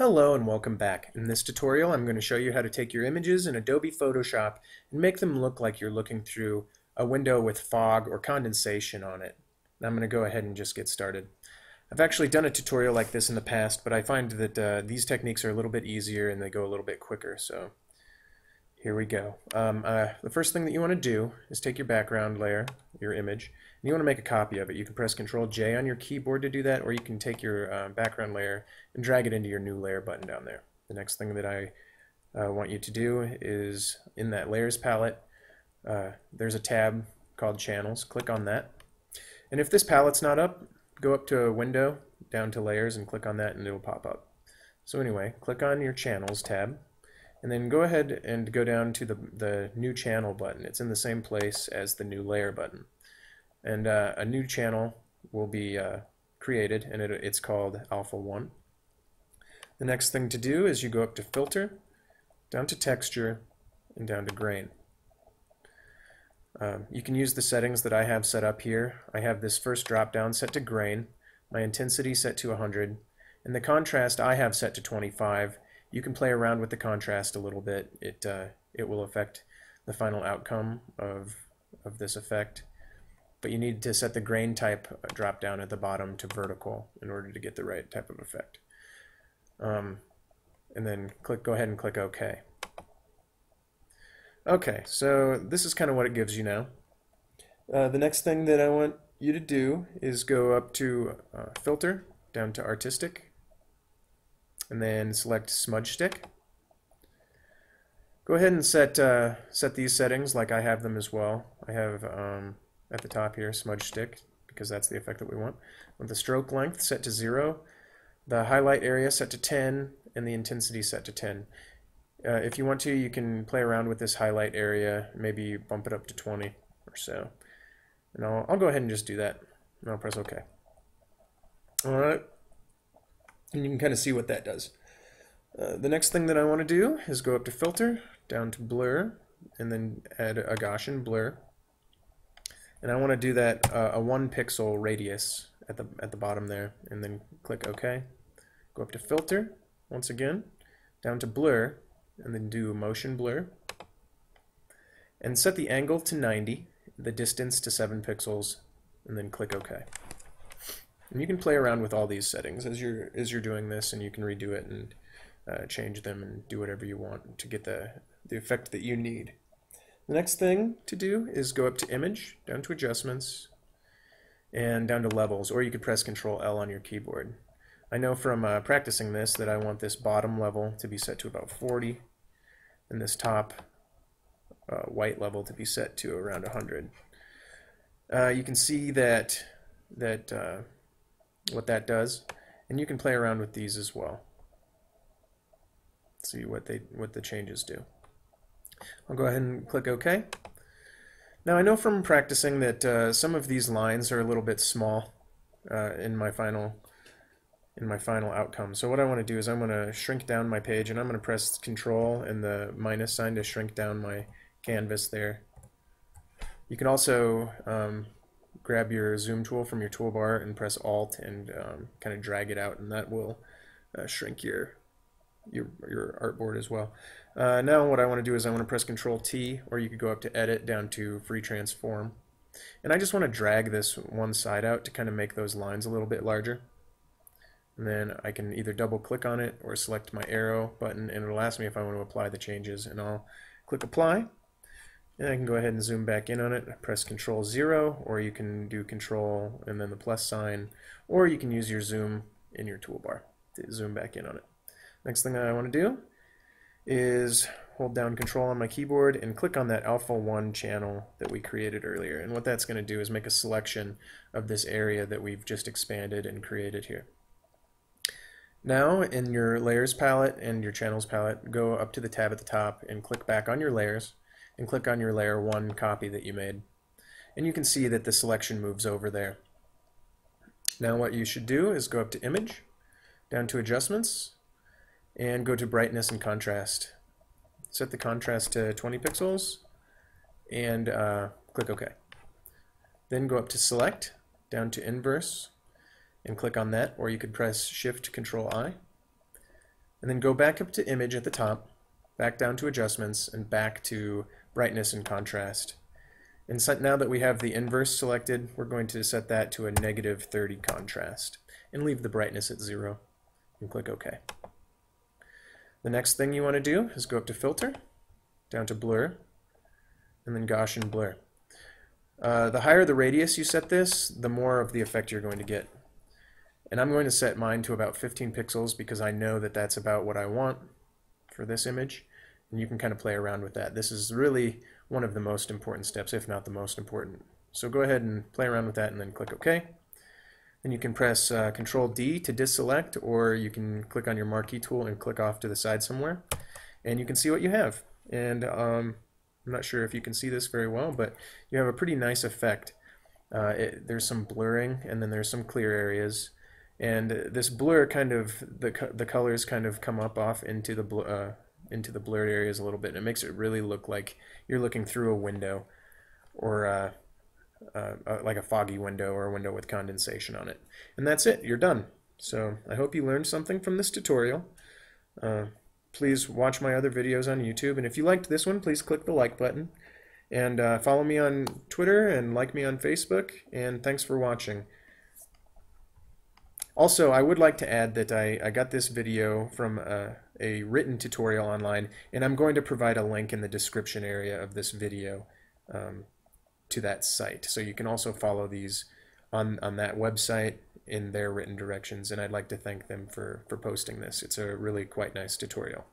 Hello and welcome back. In this tutorial I'm going to show you how to take your images in Adobe Photoshop and make them look like you're looking through a window with fog or condensation on it. Now I'm going to go ahead and just get started. I've actually done a tutorial like this in the past but I find that uh, these techniques are a little bit easier and they go a little bit quicker so here we go. Um, uh, the first thing that you want to do is take your background layer, your image, and you want to make a copy of it. You can press Control J on your keyboard to do that, or you can take your uh, background layer and drag it into your new layer button down there. The next thing that I uh, want you to do is in that layers palette, uh, there's a tab called channels. Click on that. And if this palette's not up, go up to a window, down to layers, and click on that and it'll pop up. So anyway, click on your channels tab and then go ahead and go down to the, the new channel button. It's in the same place as the new layer button. And uh, a new channel will be uh, created and it, it's called Alpha 1. The next thing to do is you go up to Filter, down to Texture, and down to Grain. Um, you can use the settings that I have set up here. I have this first drop down set to Grain, my intensity set to 100, and the contrast I have set to 25 you can play around with the contrast a little bit. It, uh, it will affect the final outcome of, of this effect. But you need to set the grain type drop down at the bottom to vertical in order to get the right type of effect. Um, and then click, go ahead and click OK. Okay, so this is kind of what it gives you now. Uh, the next thing that I want you to do is go up to uh, Filter, down to Artistic, and then select smudge stick. Go ahead and set uh, set these settings like I have them as well. I have um, at the top here smudge stick because that's the effect that we want. With the stroke length set to 0, the highlight area set to 10, and the intensity set to 10. Uh, if you want to, you can play around with this highlight area, maybe bump it up to 20 or so. And I'll, I'll go ahead and just do that. And I'll press OK. Alright, and you can kind of see what that does. Uh, the next thing that I want to do is go up to Filter, down to Blur, and then add a Gaussian blur. And I want to do that uh, a one pixel radius at the at the bottom there, and then click OK. Go up to Filter once again, down to Blur, and then do Motion Blur, and set the angle to 90, the distance to 7 pixels, and then click OK. And you can play around with all these settings as you're as you're doing this, and you can redo it and uh, change them and do whatever you want to get the the effect that you need. The next thing to do is go up to Image, down to Adjustments, and down to Levels, or you could press Control L on your keyboard. I know from uh, practicing this that I want this bottom level to be set to about 40, and this top uh, white level to be set to around 100. Uh, you can see that that uh, what that does. And you can play around with these as well. See what they what the changes do. I'll go ahead and click OK. Now I know from practicing that uh, some of these lines are a little bit small uh, in my final in my final outcome. So what I want to do is I'm going to shrink down my page and I'm going to press Control and the minus sign to shrink down my canvas there. You can also um, grab your zoom tool from your toolbar and press alt and um, kind of drag it out and that will uh, shrink your your your artboard as well. Uh, now what I want to do is I want to press control T or you could go up to edit down to free transform. And I just want to drag this one side out to kind of make those lines a little bit larger. And then I can either double click on it or select my arrow button and it'll ask me if I want to apply the changes and I'll click apply and I can go ahead and zoom back in on it, press Control 0, or you can do Control and then the plus sign, or you can use your zoom in your toolbar to zoom back in on it. Next thing I want to do is hold down Control on my keyboard and click on that Alpha 1 channel that we created earlier. And what that's going to do is make a selection of this area that we've just expanded and created here. Now in your Layers palette and your Channels palette, go up to the tab at the top and click back on your layers and click on your layer 1 copy that you made. And you can see that the selection moves over there. Now what you should do is go up to Image, down to Adjustments, and go to Brightness and Contrast. Set the contrast to 20 pixels, and uh, click OK. Then go up to Select, down to Inverse, and click on that, or you could press Shift Control I. and then go back up to image at the top, back down to adjustments, and back to brightness and contrast. And now that we have the inverse selected, we're going to set that to a negative 30 contrast and leave the brightness at zero and click OK. The next thing you want to do is go up to Filter, down to Blur, and then Gaussian Blur. Uh, the higher the radius you set this, the more of the effect you're going to get. And I'm going to set mine to about 15 pixels because I know that that's about what I want for this image. And you can kind of play around with that. This is really one of the most important steps, if not the most important. So go ahead and play around with that and then click OK. Then you can press uh, Control D to deselect, or you can click on your marquee tool and click off to the side somewhere. And you can see what you have. And um, I'm not sure if you can see this very well, but you have a pretty nice effect. Uh, it, there's some blurring, and then there's some clear areas. And this blur kind of, the, the colors kind of come up off into the, uh, into the blurred areas a little bit. And it makes it really look like you're looking through a window or uh, uh, uh, like a foggy window or a window with condensation on it. And that's it, you're done. So I hope you learned something from this tutorial. Uh, please watch my other videos on YouTube. And if you liked this one, please click the like button. And uh, follow me on Twitter and like me on Facebook. And thanks for watching. Also, I would like to add that I, I got this video from uh, a written tutorial online, and I'm going to provide a link in the description area of this video. Um, to that site. So you can also follow these on, on that website in their written directions, and I'd like to thank them for, for posting this. It's a really quite nice tutorial.